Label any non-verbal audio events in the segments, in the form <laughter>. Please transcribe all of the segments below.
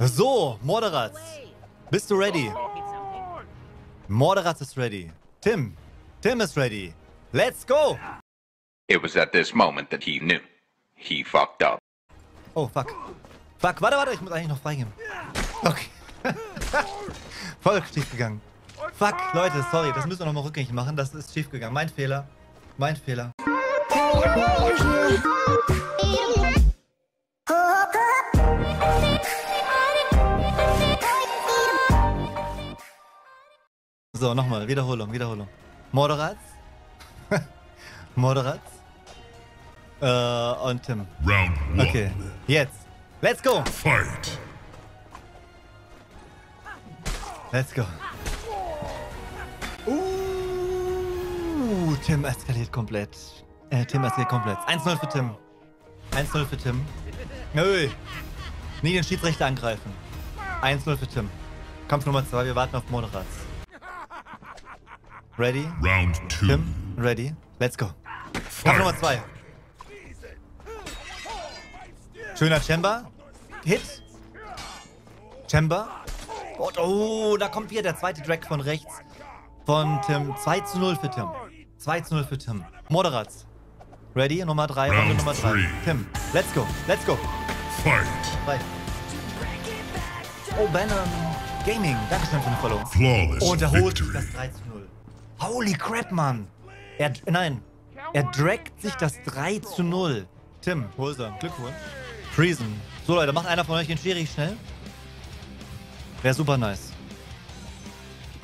So, Morderatz. Bist du ready? Morderatz ist ready. Tim. Tim ist ready. Let's go! It was at this moment that he knew. He fucked up. Oh, fuck. Fuck, warte, warte, ich muss eigentlich noch freigeben. Okay. <laughs> Voll schief gegangen. Fuck, Leute, sorry, das müssen wir nochmal rückgängig machen. Das ist schief gegangen. Mein Fehler. Mein Fehler. So, nochmal. Wiederholung, Wiederholung. Moderats. <laughs> Moderats. Äh, und Tim. Round one. Okay, jetzt. Let's go. Fight. Let's go. Uh, Tim eskaliert komplett. Äh, Tim eskaliert komplett. 1-0 für Tim. 1-0 für Tim. Nö. Nie den Schiedsrichter angreifen. 1-0 für Tim. Kampf Nummer 2, wir warten auf Moderats. Ready? Round two. Tim, ready? Let's go. Kampf Nummer 2. Schöner Chamber. Hit. Chamber. Und, oh, da kommt wieder der zweite Drag von rechts. Von Tim. 2 zu 0 für Tim. 2 zu 0 für Tim. Moderats. Ready? Nummer 3, Runde Nummer 3. three. Tim, let's go. Let's go. Fight. 3. Oh, Banner Gaming. Dankeschön für den Follow. Flawless Und er holt sich victory. das 3 zu 0. Holy crap, Mann. Er, nein, er dragt sich das 3 zu 0. Tim, hol sie. Glückwunsch. Friesen. So, Leute, macht einer von euch den Schiri schnell. Wäre super nice.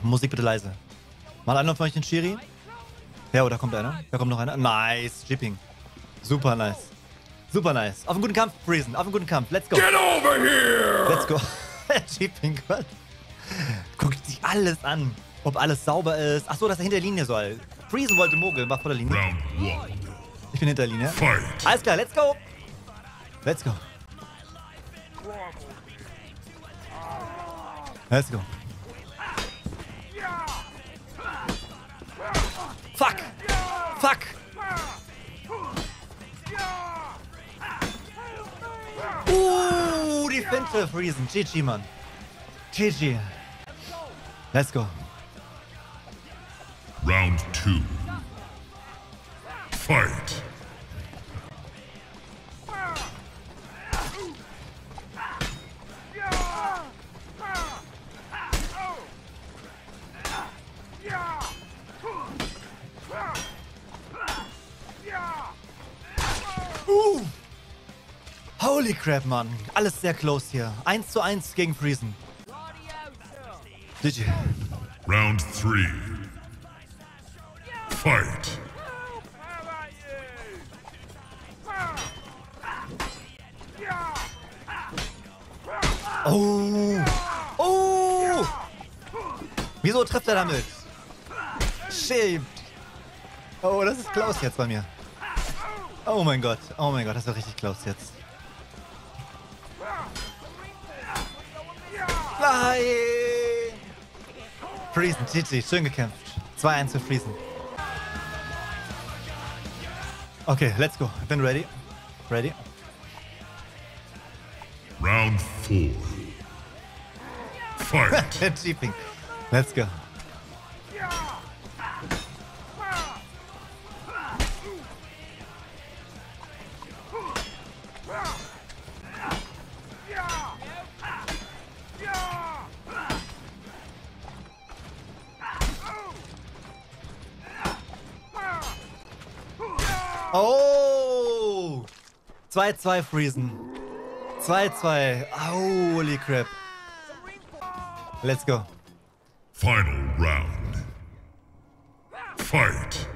Musik bitte leise. Macht einer von euch den Schiri? Ja, oder kommt einer? Da kommt noch einer. Nice. Jipping. Super nice. Super nice. Auf einen guten Kampf, Friesen. Auf einen guten Kampf. Let's go. Get over here! Let's go. <laughs> Jipping, Gott. Guckt sich alles an. Ob alles sauber ist. Achso, dass er hinter der Linie soll. Friesen wollte mogeln, war vor der Linie. Ich bin hinter der Linie. Fight. Alles klar, let's go. Let's go. Let's go. Fuck. Fuck. Uh, die Finte, Friesen. GG, Mann. GG. Let's go. Round two. Fight. Uh. Holy crap, Mann. Alles sehr close hier. 1 zu 1 gegen Friesen. GG. Round three. Fight. Oh. Oh. Wieso trifft er damit? Shit. Oh, das ist close jetzt bei mir. Oh mein Gott. Oh mein Gott, das war richtig close jetzt. Nein. Friesen, GG, schön gekämpft. 2-1 für Friesen. Okay, let's go. Bin ready. Ready? Round four. Fight. <laughs> Cheaping. Let's go. Oh! 2-2 Friesen. 2-2. Holy crap. Let's go. Final round. Fight.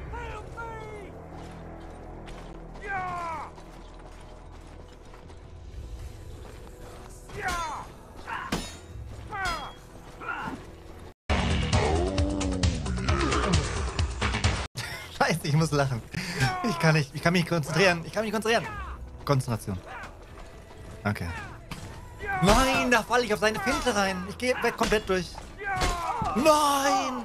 Scheiße, ich muss lachen. Ich kann nicht, ich kann mich konzentrieren. Ich kann mich konzentrieren. Konzentration. Okay. Nein, da falle ich auf seine Finte rein. Ich gehe komplett durch. Nein!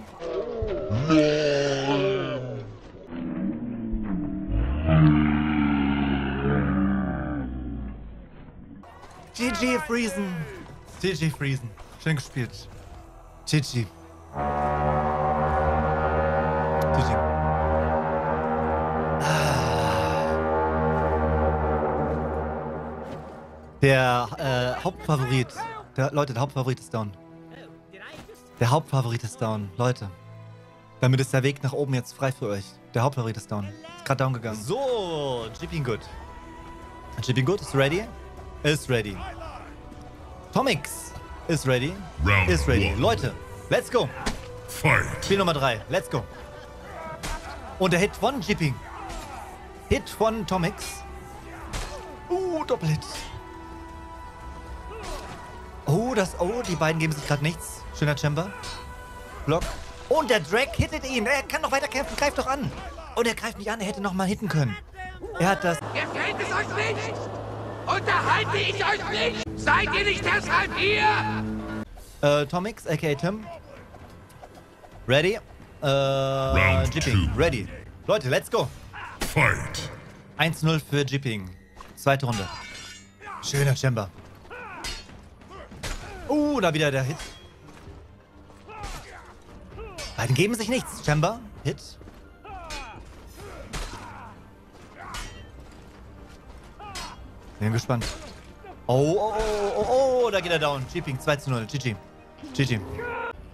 GG Friesen. GG Friesen. Schön gespielt. GG. Der äh, Hauptfavorit. Der, Leute, der Hauptfavorit ist down. Der Hauptfavorit ist down. Leute. Damit ist der Weg nach oben jetzt frei für euch. Der Hauptfavorit ist down. Ist gerade down gegangen. So, Jipping Good. Jipping Good ist ready. Ist ready. Tomix ist ready. Round Ist ready. one. Leute, let's go. Fight. Spiel Nummer 3. Let's go. Und der Hit von Jipping. Hit von Tomix. Uh, Doppelhit. Oh, das. Oh, die beiden geben sich gerade nichts. Schöner Chamber. Block. Und der Drake hittet ihn. Er kann noch weiter kämpfen. Greift doch an. Und er greift nicht an. Er hätte noch mal hitten können. Er hat das. Gefällt es euch nicht? Unterhalte ich euch nicht? Seid ihr nicht deshalb hier? Äh, Tomix, aka Tim. Ready? Äh, Jipping. two. Ready. Leute, let's go. Fight. 1-0 für Jipping. Zweite Runde. Schöner Chamber. Uh, da wieder der Hit. Beiden geben sich nichts. Chamber, Hit. Bin gespannt. Oh, oh, oh, oh, oh, da geht er down. Jipping 2 zu 0. GG. GG.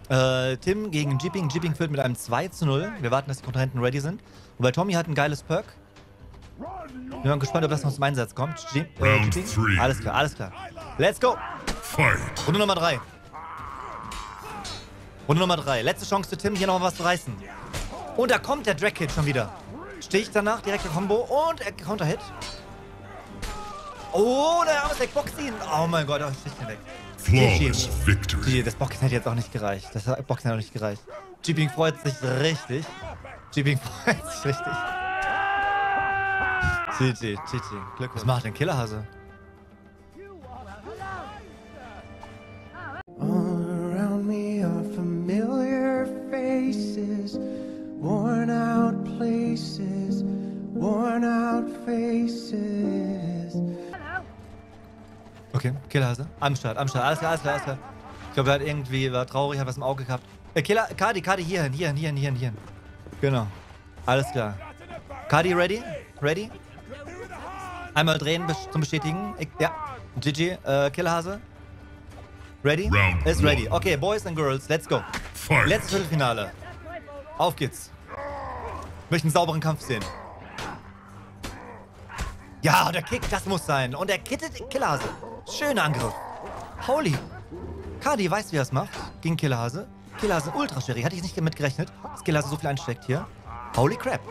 Äh, Tim gegen Jipping. Jipping führt mit einem 2 zu 0. Wir warten, dass die Kontrahenten ready sind. Wobei Tommy hat ein geiles Perk. Bin mal gespannt, ob das noch zum Einsatz kommt. G äh, Round Jipping. three. Alles klar, alles klar. Let's go. Fight. Runde Nummer 3. Runde Nummer 3. Letzte Chance für Tim, hier noch mal was zu reißen. Und da kommt der Drag-Hit schon wieder. Stich danach, direkte Combo und er Counter-Hit. Oh, der arme Deck boxt ihn. Oh mein Gott, er sticht ihn weg. Flawless Die, victory. das Boxen hätte jetzt auch nicht gereicht. Das Boxen hat auch nicht gereicht. Jeeping freut sich richtig. Jeeping <laughs> freut sich richtig. GG, GG. Glückwunsch. Was macht denn Killerhase? Okay, Killerhase. Am Start, am Start. Alles klar, alles klar, alles klar. Ich glaube, er hat irgendwie, war traurig, hat was im Auge gehabt. Äh, Killer, Kadi, Kadi, hierhin, hierhin, hierhin, hierhin, hierhin. Genau. Alles klar. Kadi, ready? Ready? Einmal drehen zum Bestätigen. Ich, ja. GG, äh, Killerhase. Ready? Round Ist ready. Okay, Boys and Girls, let's go. Fight. Letztes Viertelfinale. Auf geht's. Möchte einen sauberen Kampf sehen. Ja, der Kick, das muss sein. Und er kittet Killerhase. Schöner Angriff. Holy. Kadi weiß, wie er es macht. Gegen Killerhase. Killerhase ultra schwierig. Hatte ich nicht damit gerechnet, dass Killerhase so viel einsteckt hier. Holy crap.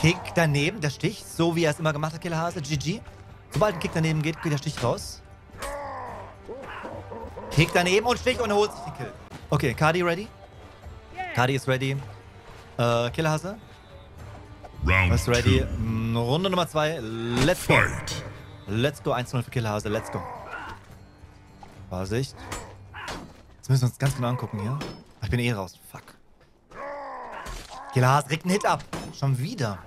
Kick daneben, der Stich. So wie er es immer gemacht hat, Killerhase. GG. Sobald ein Kick daneben geht, geht der Stich raus. Kick daneben und Stich und holt sich den Kill. Okay, Kadi ready? Kadi ist ready. Äh, Killerhase Round ist ready. two. Mm, Runde Nummer 2. Let's go. Fight. Let's go. 1-0 für Killerhase. Let's go. Vorsicht. Jetzt müssen wir uns ganz genau angucken hier. Ich bin eh raus. Fuck. Killerhase kriegt einen Hit ab. Schon wieder.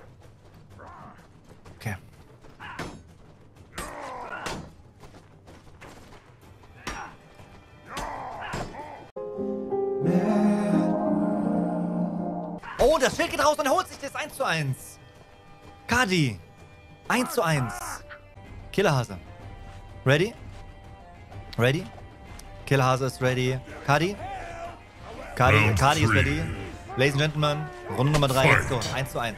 Oh, das Schild geht raus und er holt sich das 1 zu 1. Kadi. 1 zu 1. Killerhase. Ready? Ready? Killerhase ist ready. Kadi? Kadi, Kadi ist ready. Ladies and Gentlemen, Runde Nummer 3, let's go. Fight. 1 zu 1.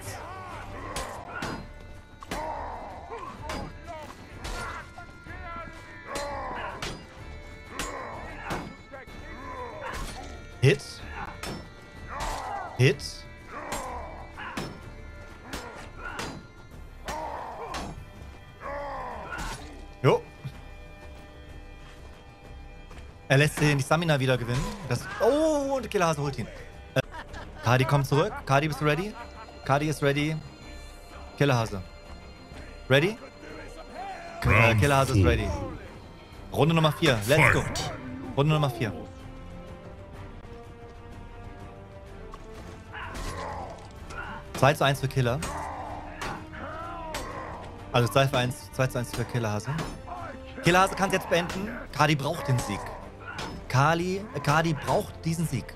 Hit. Hit. Er lässt den Stamina wieder gewinnen. Das, oh, und Killerhase holt ihn. Äh, Kadi kommt zurück. Kadi, bist du ready? Kadi ist ready. Killerhase. Ready? Äh, Killerhase ist ready. Runde Nummer 4. Let's go. Runde Nummer 4. Zwei zu 1 für Killer. Also 2 für 1, 2 zu 1 für Killerhase. Killerhase kann es jetzt beenden. Kadi braucht den Sieg. Kali, äh, Kadi braucht diesen Sieg.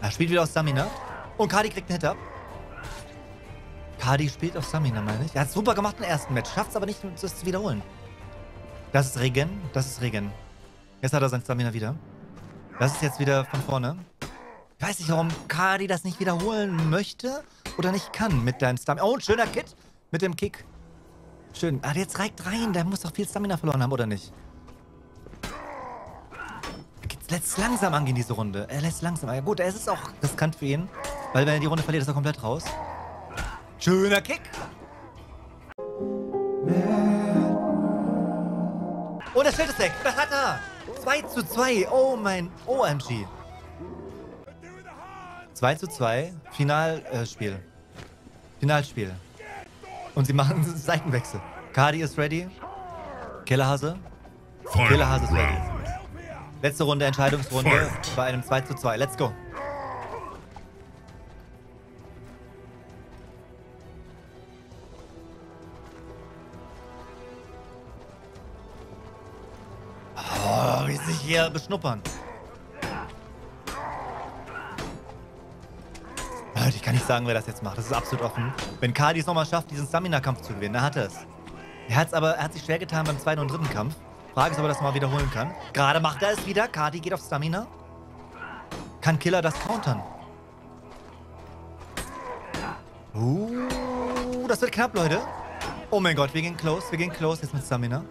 Er spielt wieder auf Stamina. Und Kadi kriegt einen Hit ab. Kadi spielt auf Stamina, meine ich. Er hat super gemacht im ersten Match. Schafft es aber nicht, das zu wiederholen. Das ist Regen. Das ist Regen. Jetzt hat er sein Stamina wieder. Das ist jetzt wieder von vorne. Ich weiß nicht, warum Kadi das nicht wiederholen möchte oder nicht kann mit deinem Stamina. Oh, ein schöner Kit mit dem Kick. Schön. Ah, jetzt reicht rein. Der muss doch viel Stamina verloren haben, oder nicht? Er lässt langsam angehen, diese Runde. Er lässt langsam. Ja, gut, es ist auch riskant für ihn. Weil wenn er die Runde verliert, ist er komplett raus. Schöner Kick. Und das Schild ist weg. Das hat er. 2 zu 2. Oh mein OMG. 2 zu 2. Finalspiel. Finalspiel. Und sie machen <laughs> Seitenwechsel. Cardi ist ready. Killerhase. Final Killerhase ist ready. Letzte Runde, Entscheidungsrunde Fight. bei einem 2 zu 2. Let's go. Oh, wie sich hier beschnuppern. Ich kann nicht sagen, wer das jetzt macht. Das ist absolut offen. Wenn Cardi es nochmal schafft, diesen Stamina-Kampf zu gewinnen, dann hat er es. Er hat es aber, er hat sich schwer getan beim zweiten und dritten Kampf. Frage ist, ob er das mal wiederholen kann. Gerade macht er es wieder. Cardi geht auf Stamina. Kann Killer das countern? Uh, das wird knapp, Leute. Oh mein Gott, wir gehen close. Wir gehen close jetzt mit Stamina.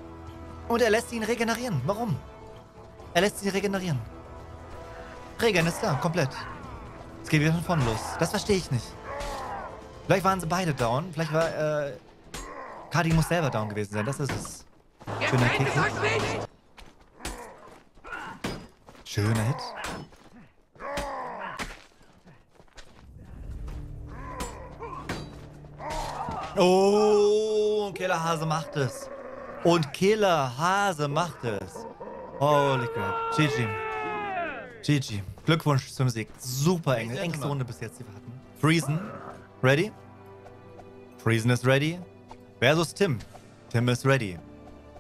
Und er lässt ihn regenerieren. Warum? Er lässt sie regenerieren. Regen ist da, komplett. Es geht wieder von vorne los. Das verstehe ich nicht. Vielleicht waren sie beide down. Vielleicht war, äh... Cardi muss selber down gewesen sein. Das ist es. Schöner Kick. nicht? Schöner Hit. Oh, und Killer Hase macht es. Und Killer Hase macht es. Holy crap. GG. GG. Glückwunsch zum Sieg. Super eng. Engste Runde bis jetzt, die wir hatten. Friesen. Ready? Friesen ist ready. Versus Tim. Tim ist ready.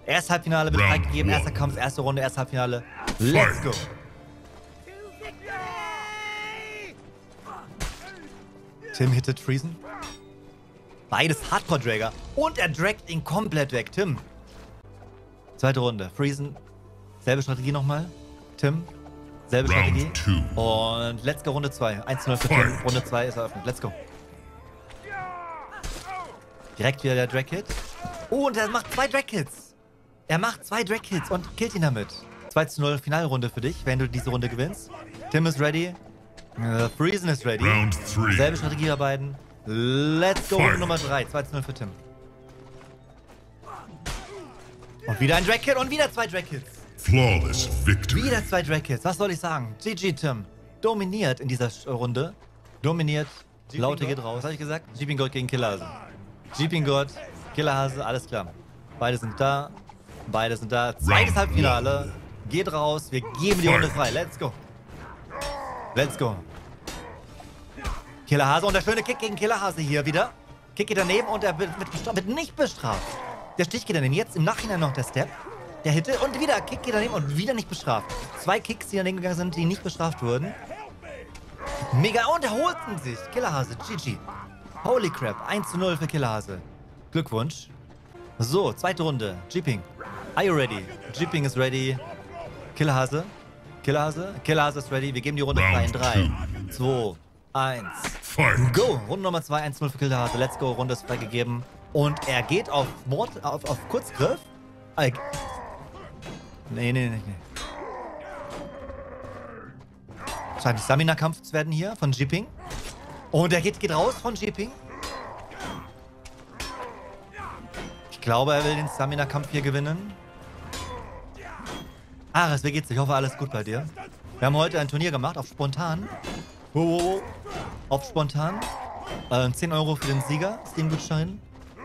Erst Halbfinale wird freigegeben. Erster. Kampf, erste Runde, erst Halbfinale. Let's go. Tim hittet Friesen. Beides Hardcore-Dragger. Und er dragt ihn komplett weg. Tim. Zweite Runde. Friesen. Selbe Strategie nochmal. Tim. Selbe Strategie. Round two. Und let's go Runde 2. 1-0 für Tim. Runde 2 ist eröffnet. Let's go. Direkt wieder der Drag-Hit. Oh, und er macht zwei Drag-Hits. Er macht zwei Drag-Hits und killt ihn damit. 2-0 Finalrunde für dich, wenn du diese Runde gewinnst. Tim ist ready. Äh, Friesen ist ready. Round three. Selbe Strategie bei beiden. Let's go, Fight. Runde Nummer 3. 2-0 für Tim. Und wieder ein Drag-Hit und wieder zwei Drag-Hits. Flawless victory. Wieder zwei Drag-Hits. Was soll ich sagen? GG, Tim. Dominiert in dieser Runde. Dominiert. Laute geht raus. Was habe ich gesagt? Jeeping God gegen Killerhase. Jeeping God, Killerhase, alles klar. Beide sind da. Beide sind da. Zweites Halbfinale. Geht raus. Wir geben die Runde frei. Let's go. Let's go. Killerhase und der schöne Kick gegen Killerhase hier wieder. Kick geht daneben und er wird, wird, nicht bestraft. Der Stich geht daneben. Jetzt im Nachhinein noch der Step. Der Hitte und wieder Kick geht daneben und wieder nicht bestraft. Zwei Kicks, die daneben gegangen sind, die nicht bestraft wurden. Mega und er holt ihn sich. Killerhase, GG. Holy crap, 1 zu 0 für Killerhase. Glückwunsch. So, zweite Runde. Jeeping. Are you ready? Jeeping is ready. Killerhase. Killerhase. Killerhase ist ready. Wir geben die Runde frei in 3, 2, 1. Fight. Go! Runde Nummer 2, 1-0 für Killerhase. Let's go. Runde ist freigegeben. Und er geht auf Mord, auf, auf Kurzgriff. Äh, Nee, nee, nee, nee. Scheint ein Stamina-Kampf zu werden hier von Jeeping. Und er geht, geht raus von Jeeping. Ich glaube, er will den Stamina-Kampf hier gewinnen. Ares, wie geht's? Ich hoffe, alles gut bei dir. Wir haben heute ein Turnier gemacht auf spontan. Wow. Auf spontan. Äh, 10 Euro für den Sieger, Steam-Gutschein.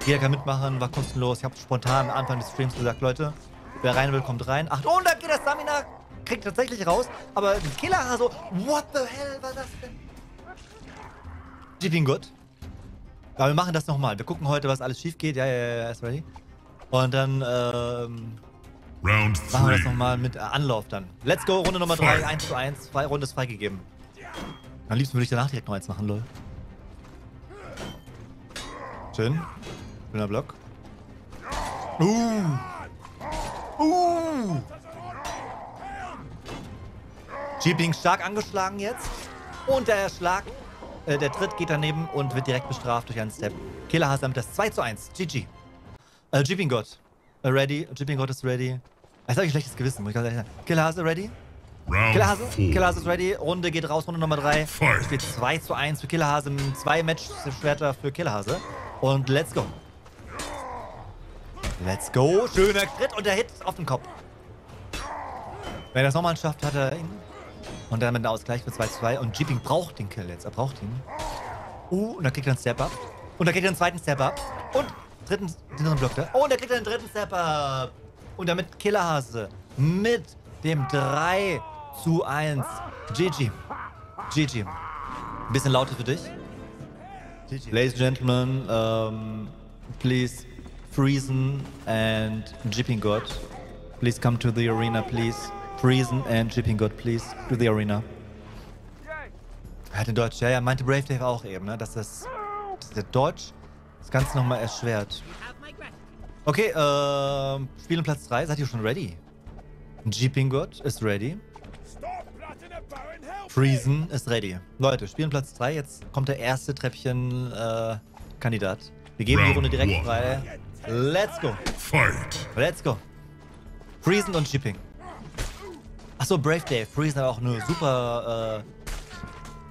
Jeder kann mitmachen, war kostenlos. Ich habe spontan am Anfang des Streams gesagt, Leute, wer rein will, kommt rein. Ach, und da geht der Stamina, kriegt tatsächlich raus. Aber ein Killer, so, what the hell war das denn? Jeeping gut. Aber wir machen das nochmal. Wir gucken heute, was alles schief geht. Ja, ja, ja, ja, ist ready. Und dann, ähm, Round Machen wir das nochmal mit äh, Anlauf dann. Let's go, Runde Nummer 3, Fight. 1 zu 1. Zwei Runde ist freigegeben. Am liebsten würde ich danach direkt noch eins machen, lol. Schön. Schöner Block. Uh. Uh. Jeeping stark angeschlagen jetzt. Und der Schlag, äh, der Tritt geht daneben und wird direkt bestraft durch einen Step. Killer Hasam das 2 zu 1. GG. Äh, Jeeping God. Ready. Jeeping God ist ready. Jetzt habe ich ein schlechtes Gewissen, muss ich ganz ehrlich sagen. Killer Hase ready? Killerhase. Killerhase ist ready. Runde geht raus, Runde Nummer 3. Fight. Spielt 2 zu 1 für Killerhase. Zwei Match-Schwerter für Killerhase. Und let's go. Let's go. Schöner Crit und der Hit auf den Kopf. Wenn er das nochmal schafft, hat er ihn. Und dann mit einem Ausgleich für 2 zu 2. Und Jeeping braucht den Kill jetzt. Er braucht ihn. Uh, und dann kriegt er einen Step-Up. Und dann kriegt er einen zweiten Step-Up. Und dritten, den dritten Block da. Oh, und dann kriegt er einen dritten Step-Up. Und damit Killerhase mit dem 3 zu 1. GG. GG. Ein bisschen lauter für dich. Ladies and Gentlemen, um, please Friesen and Jipping God. Please come to the arena, please. Friesen and Jipping God, please, to the arena. Er hat in Deutsch, ja, ja, meinte Brave Dave auch eben, ne, dass das, dass der Deutsch das Ganze nochmal erschwert. Okay, ähm, Spiel um Platz 3, seid ihr schon ready? Jeeping God ist ready. Friesen ist ready. Leute, spielen Platz 3. Jetzt kommt der erste Treppchen-Kandidat. Wir geben die Round Runde direkt one. frei. Let's go. Fight. Let's go. Friesen und Shipping. Achso, Brave Dave. Friesen hat auch eine super.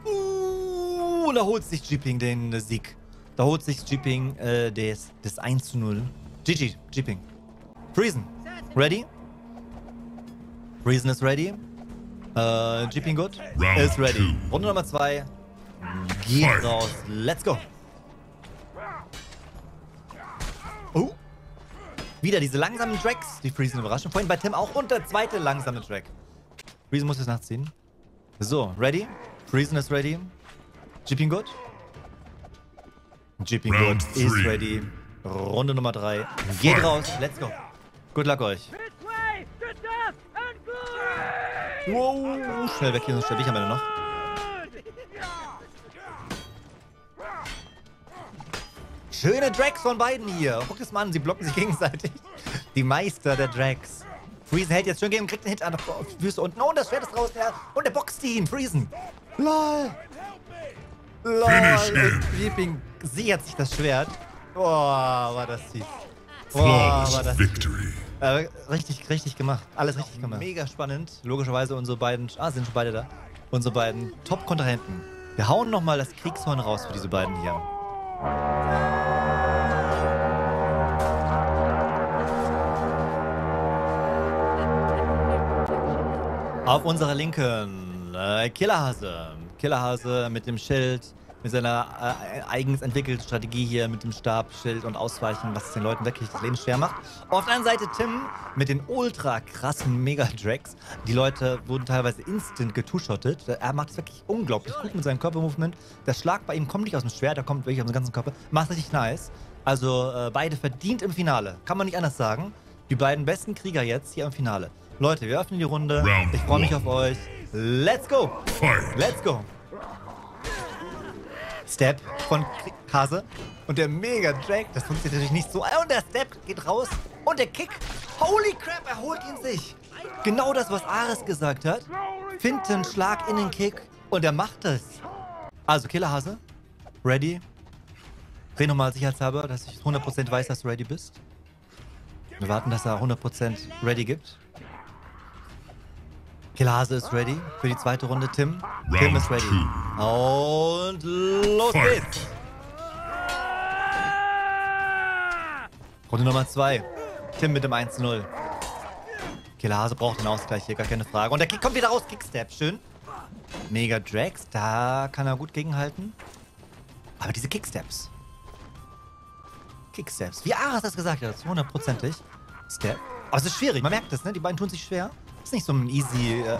Äh uh, da holt sich Jipping den äh, Sieg. Da holt sich Jipping äh, das, das 1 zu 0. GG, Jipping. Friesen. Ready? Friesen ist ready. Äh, Jipping gut. Ist ready. Runde Nummer 2. Geht raus. Let's go. Oh. Wieder diese langsamen Tracks, die Friesen überraschen. Vorhin bei Tim auch und der zweite langsame Track. Friesen muss jetzt nachziehen. So, ready? Friesen ist ready. Jipping gut. Jipping gut ist ready. Runde Nummer 3. Geht Fight. raus. Let's go. Good luck euch. Wow, schnell weg hier, sonst sterbe ich am Ende noch. Schöne Drags von beiden hier. Guckt es mal an, sie blocken sich gegenseitig. Die Meister der Drags. Friesen hält jetzt schön gegen, kriegt einen Hit an der Füße unten. Oh, und das Schwert ist draußen. Ja. Und der boxt ihn. Friesen. LOL. LOL. Finish. Und Liebling sichert sich das Schwert. Boah, war das süß. Boah, war das victory. äh, richtig, richtig gemacht. Alles richtig gemacht. Mega spannend. Logischerweise unsere beiden, ah, sind schon beide da. Unsere beiden Top-Kontrahenten. Wir hauen nochmal das Kriegshorn raus für diese beiden hier. Auf unserer Linken äh, Killerhase. Killerhase mit dem Schild, mit seiner äh, eigens entwickelten Strategie hier mit dem Stab, Schild und Ausweichen, was es den Leuten wirklich das Leben schwer macht. Auf der anderen Seite Tim mit den ultra krassen Mega-Drags. Die Leute wurden teilweise instant getushottet. Er macht es wirklich unglaublich gut mit seinem Körpermovement. Der Schlag bei ihm kommt nicht aus dem Schwert, der kommt wirklich aus dem ganzen Körper. Macht richtig nice. Also äh, beide verdient im Finale. Kann man nicht anders sagen. Die beiden besten Krieger jetzt hier im Finale. Leute, wir öffnen die Runde. Round Ich freue mich auf euch. Let's go! Fight. Let's go! Step von K Hase. Und der Mega Drag, das funktioniert natürlich nicht so. Und der Step geht raus. Und der Kick. Holy crap, er holt ihn sich. Genau das, was Ares gesagt hat. Finten, Schlag in den Kick. Und er macht es. Also, Killerhase. Ready. Dreh nochmal sicherheitshalber, dass ich 100% weiß, dass du ready bist. Wir warten, dass er 100% ready gibt. Killerhase ist ready für die zweite Runde. Tim. Tim ist ready. two. Und los Fight. geht's. Runde Nummer 2. Tim mit dem 1-0. Killerhase braucht den Ausgleich hier, gar keine Frage. Und der Kick kommt wieder raus. Kickstep, schön. Mega Drags, da kann er gut gegenhalten. Aber diese Kicksteps. Kicksteps. Wie Aras das gesagt hat, hundertprozentig. Step. Aber es ist schwierig, man merkt das, ne? Die beiden tun sich schwer. Ist nicht so ein easy. Äh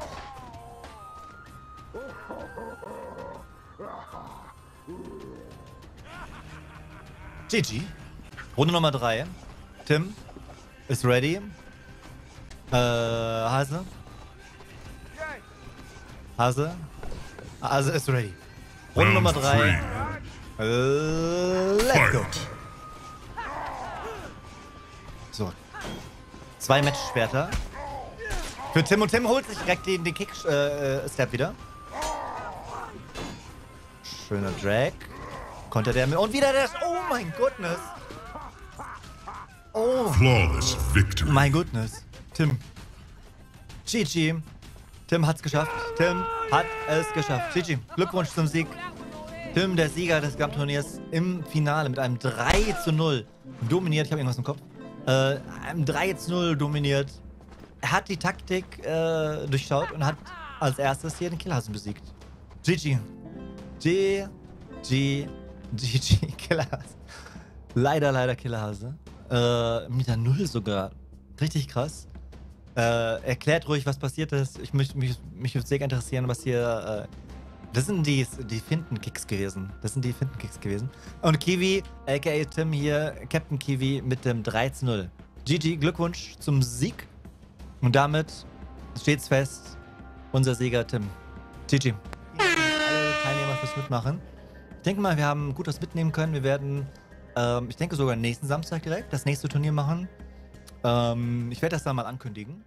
<laughs> GG. Runde Nummer 3. Tim ist ready. Äh, Hase. Hase. Hase ist ready. Runde Nummer Round 3. three. Äh, let's go. So. Zwei Matchschwerter. Für Tim und Tim holt sich direkt den, den Kick-Step äh, Step wieder. Schöner Drag. Konnte der mit. Und wieder der. Oh mein Goodness. Oh Flawless victory. mein Goodness. Tim. GG. Tim hat's geschafft. Tim hat es geschafft. GG. Glückwunsch zum Sieg. Tim, der Sieger des Gesamtturniers im Finale mit einem 3 zu 0 dominiert. Ich habe irgendwas im Kopf. Äh, einem 3 zu 0 dominiert. Er hat die Taktik äh, durchschaut und hat als erstes hier den Killerhasen besiegt. GG. G, G, GG. <laughs> Killerhase. Leider, leider Killerhase. Äh, mit der Null sogar. Richtig krass. Äh, erklärt ruhig, was passiert ist. Ich mich, mich, mich würde sehr interessieren, was hier. Äh, das sind die, die Fintenkicks gewesen. Das sind die Fintenkicks gewesen. Und Kiwi, aka Tim hier, Captain Kiwi mit dem 3-0. GG, Glückwunsch zum Sieg. Und damit steht's fest, unser Sieger Tim. GG. Teilnehmer fürs Mitmachen. Ich denke mal, wir haben gut was mitnehmen können. Wir werden, ähm, ich denke sogar nächsten Samstag direkt das nächste Turnier machen. Ähm, ich werde das dann mal ankündigen.